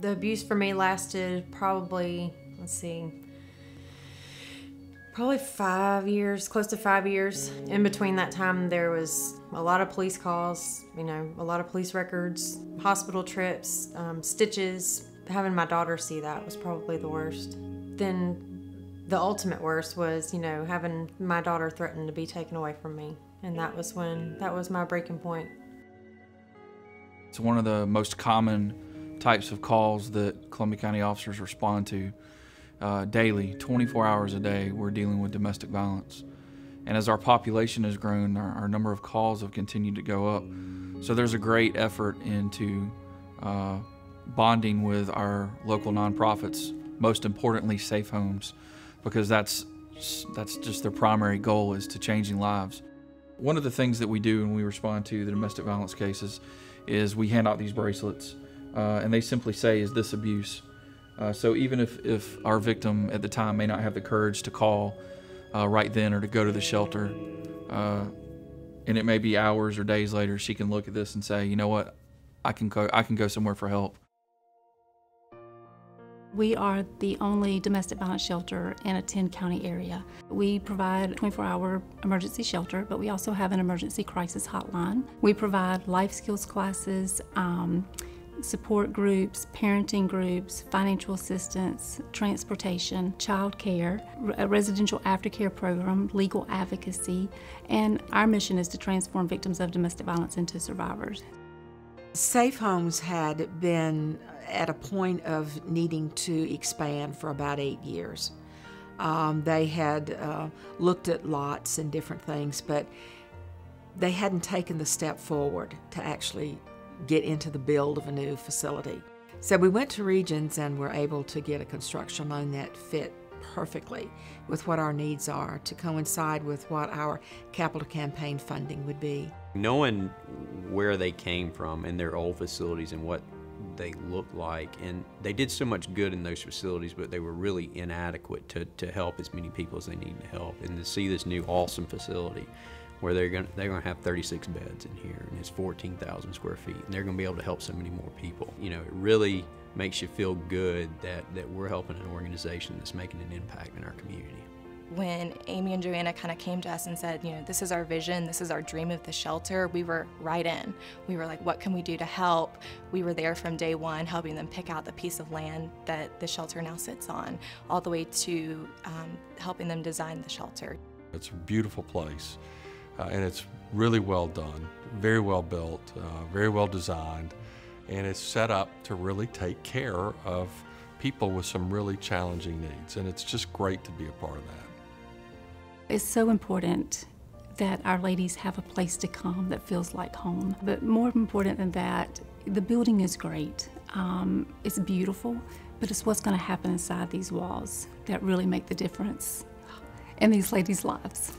The abuse for me lasted probably, let's see, probably five years, close to five years. In between that time, there was a lot of police calls, you know, a lot of police records, hospital trips, um, stitches. Having my daughter see that was probably the worst. Then the ultimate worst was, you know, having my daughter threatened to be taken away from me. And that was when, that was my breaking point. It's one of the most common types of calls that Columbia County officers respond to uh, daily, 24 hours a day, we're dealing with domestic violence. And as our population has grown, our, our number of calls have continued to go up. So there's a great effort into uh, bonding with our local nonprofits, most importantly, SafeHomes, because that's that's just their primary goal is to changing lives. One of the things that we do when we respond to the domestic violence cases is we hand out these bracelets, uh, and they simply say, "Is this abuse?" Uh, so even if, if our victim at the time may not have the courage to call uh, right then or to go to the shelter, uh, and it may be hours or days later, she can look at this and say, you know what, I can go, I can go somewhere for help. We are the only domestic violence shelter in a 10 county area. We provide 24 hour emergency shelter, but we also have an emergency crisis hotline. We provide life skills classes, um, support groups, parenting groups, financial assistance, transportation, child care, a residential aftercare program, legal advocacy, and our mission is to transform victims of domestic violence into survivors. SafeHomes had been at a point of needing to expand for about eight years. Um, they had uh, looked at lots and different things, but they hadn't taken the step forward to actually get into the build of a new facility. So we went to Regions and were able to get a construction loan that fit perfectly with what our needs are to coincide with what our capital campaign funding would be. Knowing where they came from and their old facilities and what they looked like and they did so much good in those facilities but they were really inadequate to, to help as many people as they needed to help and to see this new awesome facility where they're going to, they're going to have 36 beds in here and it's 14,000 square feet and they're going to be able to help so many more people. You know, it really makes you feel good that, that we're helping an organization that's making an impact in our community. When Amy and Joanna kind of came to us and said, you know, this is our vision, this is our dream of the shelter, we were right in. We were like, what can we do to help? We were there from day one, helping them pick out the piece of land that the shelter now sits on, all the way to um, helping them design the shelter. It's a beautiful place uh, and it's really well done, very well built, uh, very well designed, and it's set up to really take care of people with some really challenging needs, and it's just great to be a part of that. It's so important that our ladies have a place to come that feels like home. But more important than that, the building is great. Um, it's beautiful, but it's what's going to happen inside these walls that really make the difference in these ladies' lives.